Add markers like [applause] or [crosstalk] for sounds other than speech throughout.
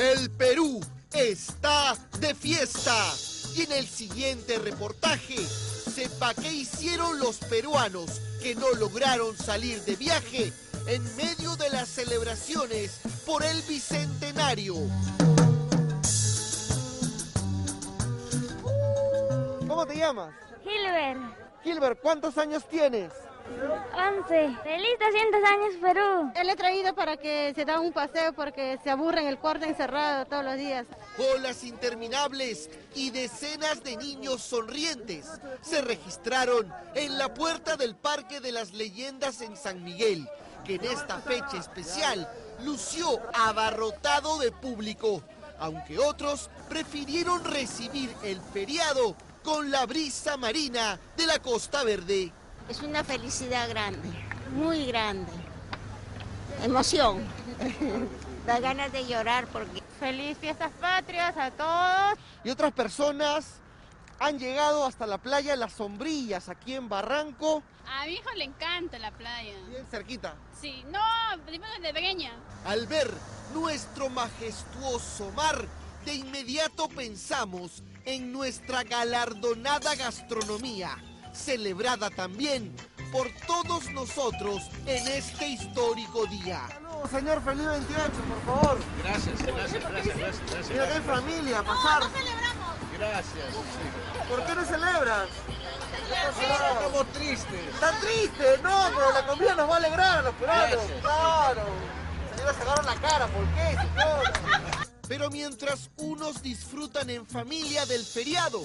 El Perú está de fiesta. Y en el siguiente reportaje, sepa qué hicieron los peruanos que no lograron salir de viaje en medio de las celebraciones por el Bicentenario. ¿Cómo te llamas? Gilbert, Gilbert, ¿cuántos años tienes? 11. Feliz 200 años Perú. Él he traído para que se da un paseo porque se aburre en el cuarto encerrado todos los días. Colas interminables y decenas de niños sonrientes se registraron en la puerta del Parque de las Leyendas en San Miguel, que en esta fecha especial lució abarrotado de público, aunque otros prefirieron recibir el feriado con la brisa marina de la Costa Verde. Es una felicidad grande, muy grande. Emoción. [laughs] da ganas de llorar porque... Feliz fiestas patrias a todos. Y otras personas han llegado hasta la playa Las Sombrillas, aquí en Barranco, A mi hijo le encanta la playa. bien cerquita. Sí, no, primero desde pequeña. Al ver nuestro majestuoso mar, de inmediato pensamos en nuestra galardonada gastronomía, celebrada también por todos nosotros en este histórico día. Saludos, señor Felipe 28, por favor. Gracias, gracias, gracias, gracias, gracias. Mira que hay familia, a pasar. Gracias. ¿Por qué no celebras? Estamos tristes. ¿Están tristes? No, pero la comida nos va a alegrar a los peruanos. Claro. Señora, sacaron la cara, ¿por qué? Pero mientras unos disfrutan en familia del feriado,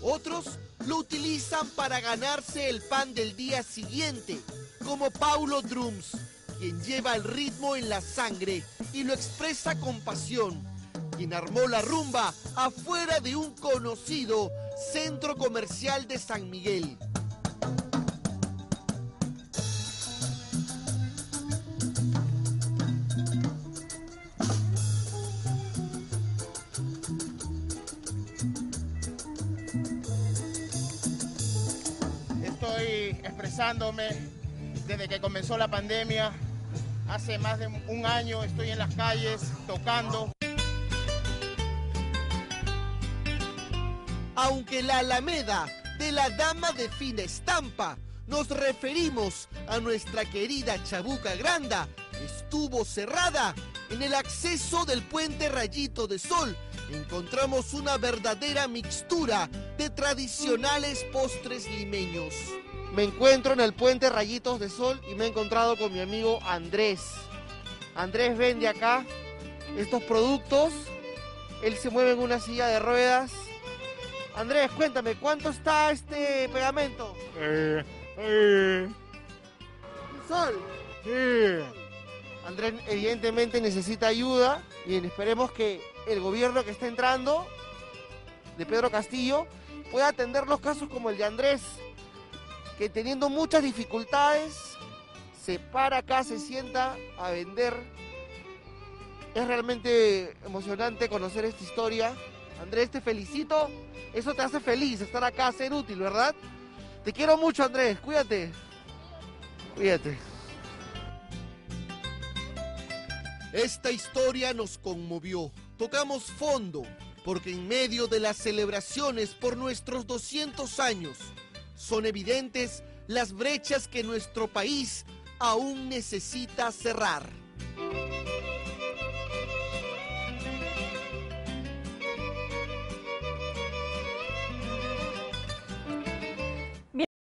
otros lo utilizan para ganarse el pan del día siguiente, como Paulo Drums, quien lleva el ritmo en la sangre y lo expresa con pasión, quien armó la rumba afuera de un conocido centro comercial de San Miguel. Estoy expresándome desde que comenzó la pandemia. Hace más de un año estoy en las calles tocando. Aunque la Alameda de la Dama de Fina Estampa nos referimos a nuestra querida Chabuca Granda, estuvo cerrada en el acceso del puente Rayito de Sol. Encontramos una verdadera mixtura de tradicionales postres limeños. Me encuentro en el puente Rayitos de Sol y me he encontrado con mi amigo Andrés. Andrés vende acá estos productos. Él se mueve en una silla de ruedas. Andrés, cuéntame, ¿cuánto está este pegamento? Un sol. Andrés evidentemente necesita ayuda y esperemos que el gobierno que está entrando, de Pedro Castillo, pueda atender los casos como el de Andrés, que teniendo muchas dificultades, se para acá, se sienta a vender. Es realmente emocionante conocer esta historia. Andrés, te felicito. Eso te hace feliz, estar acá, ser útil, ¿verdad? Te quiero mucho, Andrés. Cuídate. Cuídate. Esta historia nos conmovió. Tocamos fondo, porque en medio de las celebraciones por nuestros 200 años, son evidentes las brechas que nuestro país aún necesita cerrar.